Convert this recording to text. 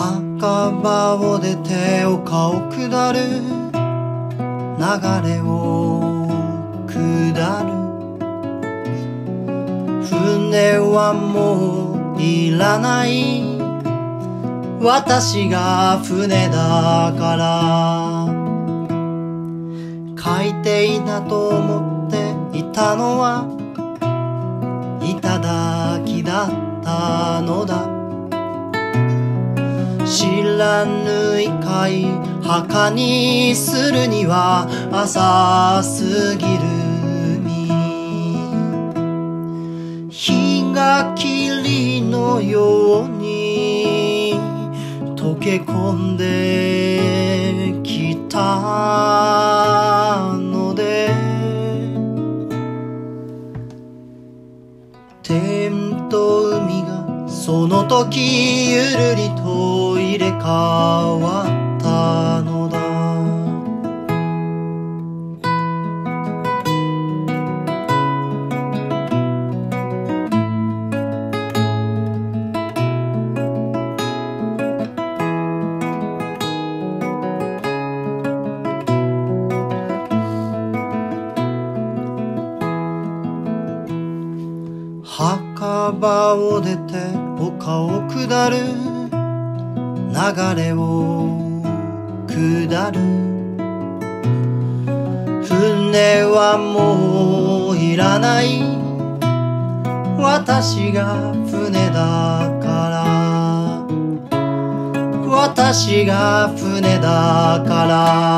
墓場を出て丘を下る。流れを下る。船はもういらない。私が船だから。海底だと思っていたのは頂だったのだ。知らぬい海墓にするには浅すぎる身。日が霧のように溶け込んできたので。その時ゆるりと入れ替わ墓場を出て丘を下る。流れを下る。船はもういらない。私が船だから。私が船だから。